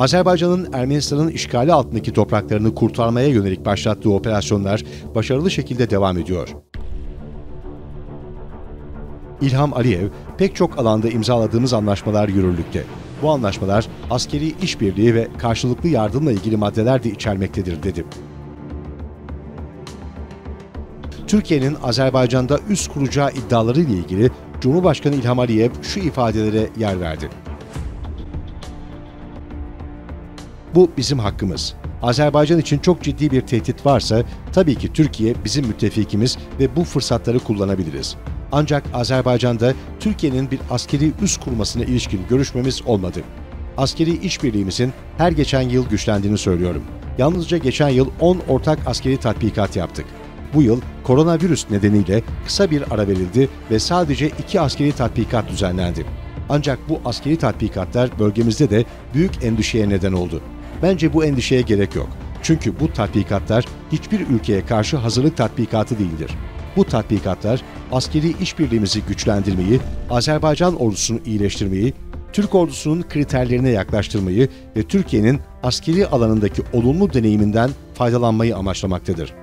Azerbaycan'ın Ermenistan'ın işgali altındaki topraklarını kurtarmaya yönelik başlattığı operasyonlar başarılı şekilde devam ediyor. İlham Aliyev, pek çok alanda imzaladığımız anlaşmalar yürürlükte. Bu anlaşmalar askeri işbirliği ve karşılıklı yardımla ilgili maddeler de içermektedir dedi. Türkiye'nin Azerbaycan'da üst kuracağı iddiaları ile ilgili Cumhurbaşkanı İlham Aliyev şu ifadelere yer verdi. Bu bizim hakkımız. Azerbaycan için çok ciddi bir tehdit varsa tabii ki Türkiye bizim müttefikimiz ve bu fırsatları kullanabiliriz. Ancak Azerbaycan'da Türkiye'nin bir askeri üs kurmasına ilişkin görüşmemiz olmadı. Askeri işbirliğimizin her geçen yıl güçlendiğini söylüyorum. Yalnızca geçen yıl 10 ortak askeri tatbikat yaptık. Bu yıl koronavirüs nedeniyle kısa bir ara verildi ve sadece iki askeri tatbikat düzenlendi. Ancak bu askeri tatbikatlar bölgemizde de büyük endişeye neden oldu. Bence bu endişeye gerek yok. Çünkü bu tatbikatlar hiçbir ülkeye karşı hazırlık tatbikatı değildir. Bu tatbikatlar askeri işbirliğimizi güçlendirmeyi, Azerbaycan ordusunu iyileştirmeyi, Türk ordusunun kriterlerine yaklaştırmayı ve Türkiye'nin askeri alanındaki olumlu deneyiminden faydalanmayı amaçlamaktadır.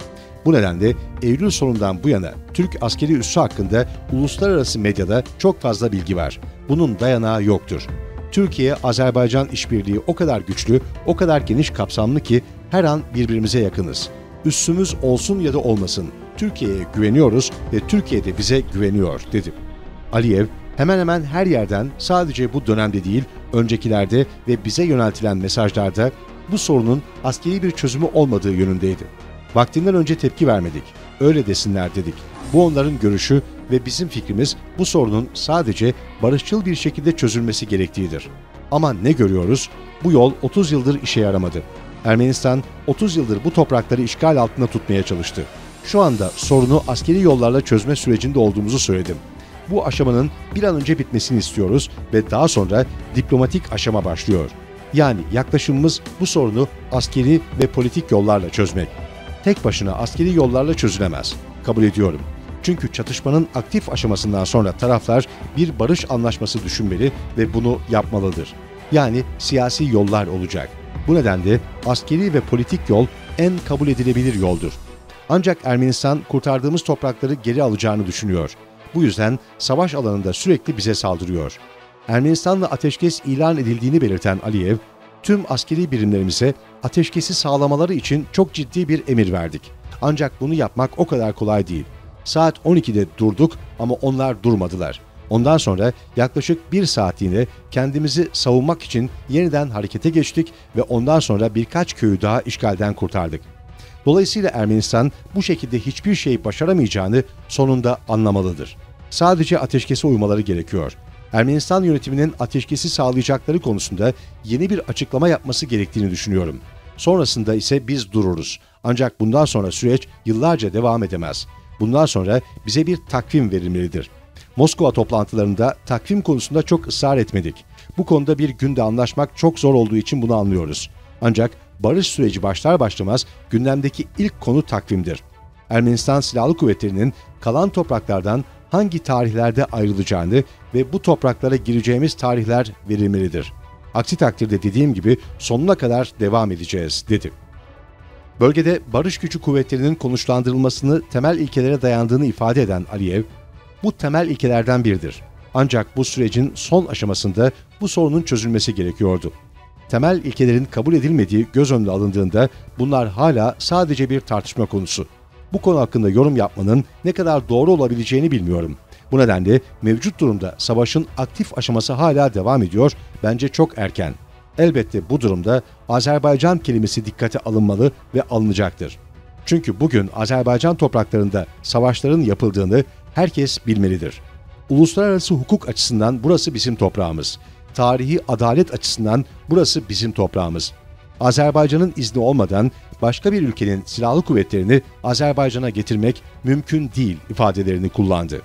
Bu nedenle Eylül sonundan bu yana Türk askeri üssü hakkında uluslararası medyada çok fazla bilgi var. Bunun dayanağı yoktur. Türkiye-Azerbaycan işbirliği o kadar güçlü, o kadar geniş kapsamlı ki her an birbirimize yakınız. Üssümüz olsun ya da olmasın. Türkiye'ye güveniyoruz ve Türkiye de bize güveniyor, dedi. Aliyev, hemen hemen her yerden sadece bu dönemde değil, öncekilerde ve bize yöneltilen mesajlarda bu sorunun askeri bir çözümü olmadığı yönündeydi. Vaktinden önce tepki vermedik, öyle desinler dedik. Bu onların görüşü ve bizim fikrimiz bu sorunun sadece barışçıl bir şekilde çözülmesi gerektiğidir. Ama ne görüyoruz? Bu yol 30 yıldır işe yaramadı. Ermenistan 30 yıldır bu toprakları işgal altında tutmaya çalıştı. Şu anda sorunu askeri yollarla çözme sürecinde olduğumuzu söyledim. Bu aşamanın bir an önce bitmesini istiyoruz ve daha sonra diplomatik aşama başlıyor. Yani yaklaşımımız bu sorunu askeri ve politik yollarla çözmek. Tek başına askeri yollarla çözülemez. Kabul ediyorum. Çünkü çatışmanın aktif aşamasından sonra taraflar bir barış anlaşması düşünmeli ve bunu yapmalıdır. Yani siyasi yollar olacak. Bu nedenle askeri ve politik yol en kabul edilebilir yoldur. Ancak Ermenistan kurtardığımız toprakları geri alacağını düşünüyor. Bu yüzden savaş alanında sürekli bize saldırıyor. Ermenistan'la ateşkes ilan edildiğini belirten Aliyev, tüm askeri birimlerimize ateşkesi sağlamaları için çok ciddi bir emir verdik. Ancak bunu yapmak o kadar kolay değil. Saat 12'de durduk ama onlar durmadılar. Ondan sonra yaklaşık bir saatliğine kendimizi savunmak için yeniden harekete geçtik ve ondan sonra birkaç köyü daha işgalden kurtardık. Dolayısıyla Ermenistan bu şekilde hiçbir şey başaramayacağını sonunda anlamalıdır. Sadece ateşkese uymaları gerekiyor. Ermenistan yönetiminin ateşkesi sağlayacakları konusunda yeni bir açıklama yapması gerektiğini düşünüyorum. Sonrasında ise biz dururuz. Ancak bundan sonra süreç yıllarca devam edemez. Bundan sonra bize bir takvim verilmelidir. Moskova toplantılarında takvim konusunda çok ısrar etmedik. Bu konuda bir günde anlaşmak çok zor olduğu için bunu anlıyoruz. Ancak barış süreci başlar başlamaz gündemdeki ilk konu takvimdir. Ermenistan Silahlı Kuvvetleri'nin kalan topraklardan hangi tarihlerde ayrılacağını ve bu topraklara gireceğimiz tarihler verilmelidir. Aksi takdirde dediğim gibi sonuna kadar devam edeceğiz, dedi. Bölgede barış gücü kuvvetlerinin konuşlandırılmasını temel ilkelere dayandığını ifade eden Aliyev, bu temel ilkelerden biridir. Ancak bu sürecin son aşamasında bu sorunun çözülmesi gerekiyordu. Temel ilkelerin kabul edilmediği göz önüne alındığında bunlar hala sadece bir tartışma konusu. Bu konu hakkında yorum yapmanın ne kadar doğru olabileceğini bilmiyorum. Bu nedenle mevcut durumda savaşın aktif aşaması hala devam ediyor, bence çok erken. Elbette bu durumda Azerbaycan kelimesi dikkate alınmalı ve alınacaktır. Çünkü bugün Azerbaycan topraklarında savaşların yapıldığını herkes bilmelidir. Uluslararası hukuk açısından burası bizim toprağımız. Tarihi adalet açısından burası bizim toprağımız. Azerbaycan'ın izni olmadan başka bir ülkenin silahlı kuvvetlerini Azerbaycan'a getirmek mümkün değil ifadelerini kullandı.